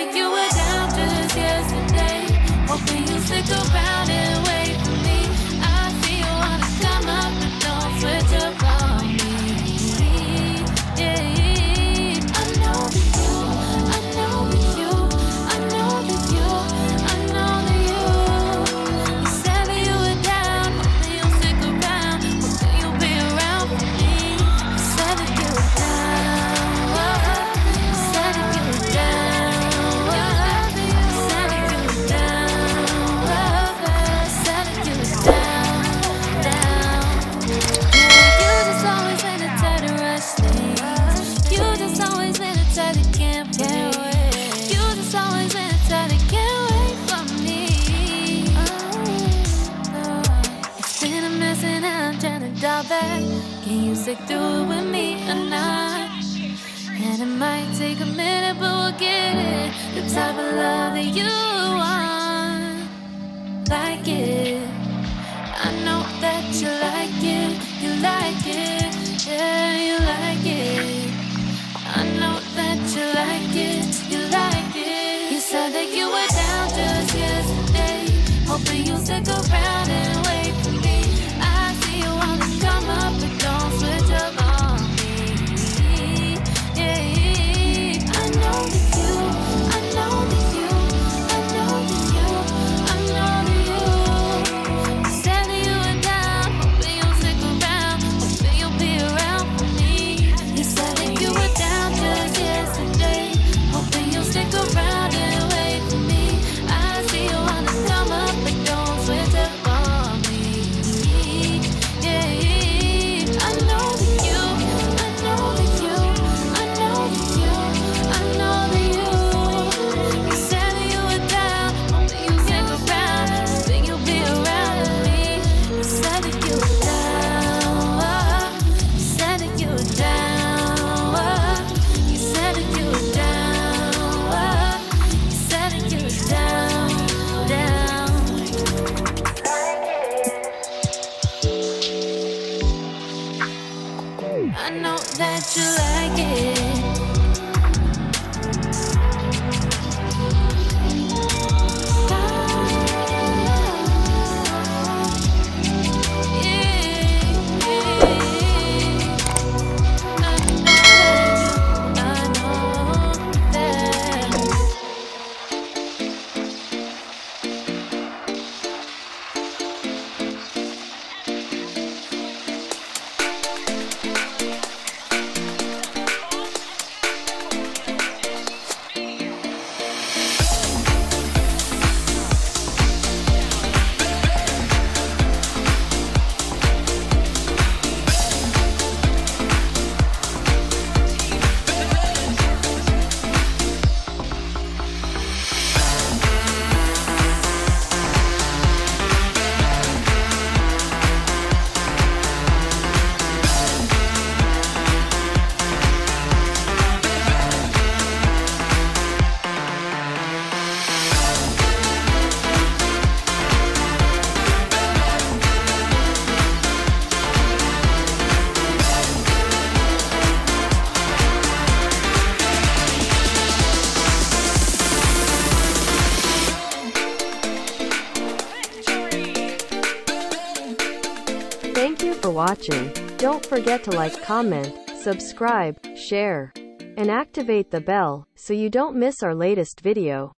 think you were down just yesterday. Hoping you stick around. Can you stick through it with me or not? And it might take a minute, but we'll get it. The type of love that you want, like it. I know that you like it, you like it. Thank you for watching. Don't forget to like, comment, subscribe, share, and activate the bell so you don't miss our latest video.